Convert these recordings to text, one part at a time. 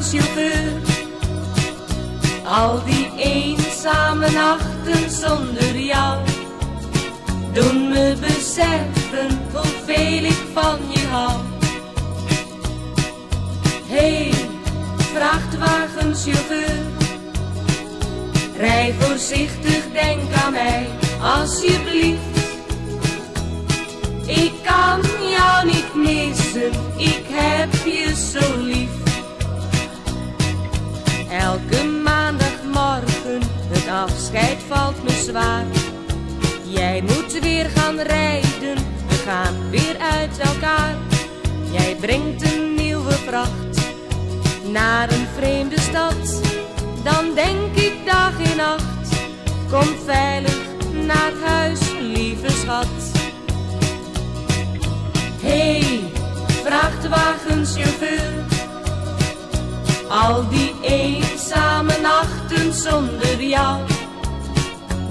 vrachtwagenchauffeur. Al die eenzame nachten zonder jou doen me beseffen hoeveel ik van je hou. Hey, vrachtwagenchauffeur, rij voorzichtig, denk aan mij, alsjeblieft. Ik kan jou niet missen, ik heb je zo lief. Elke maandagmorgen, het afscheid valt me zwaar. Jij moet weer gaan rijden, we gaan weer uit elkaar. Jij brengt een nieuwe vracht naar een vreemde stad. Dan denk ik dag en nacht, kom veilig naar huis, lieve schat. Hey, vrachtwagenchauffeur, al die zonder jou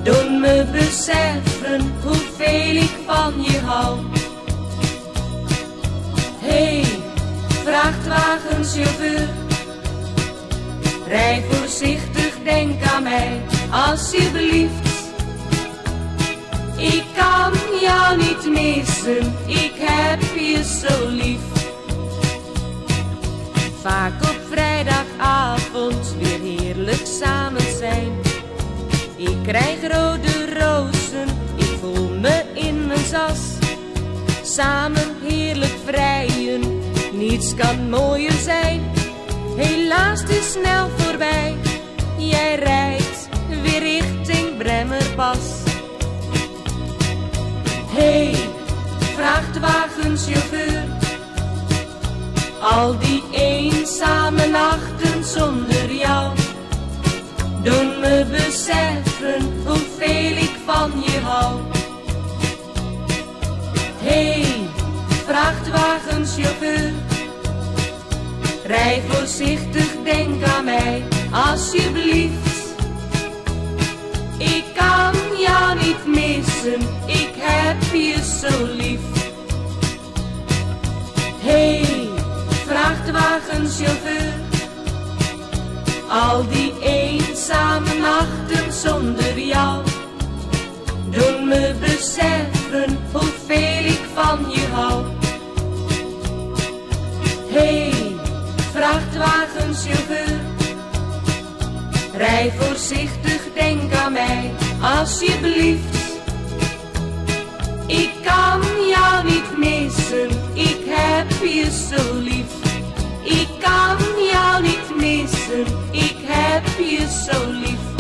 doen me beseffen hoeveel ik van je hou. Hey, vrachtwagenchauffeur, rij voorzichtig, denk aan mij, alsjeblieft. Ik kan jou niet missen, ik heb je zo lief. Vaak op samen zijn. Ik krijg rode rozen, ik voel me in mijn zas. Samen heerlijk vrijen, niets kan mooier zijn. Helaas is snel voorbij, jij rijdt weer richting Bremmerpas. Hey, vrachtwagenchauffeur, al die doen me beseffen hoeveel ik van je hou. Hey, vrachtwagenchauffeur, rij voorzichtig, denk aan mij, alsjeblieft. Ik kan jou niet missen, ik heb je zo lief. Hey, vrachtwagenchauffeur, al die Samenachten nachten zonder jou doen me beseffen hoeveel ik van je hou. Hey, vrachtwagenchauffeur, rij voorzichtig, denk aan mij, alsjeblieft. Ik You're so free.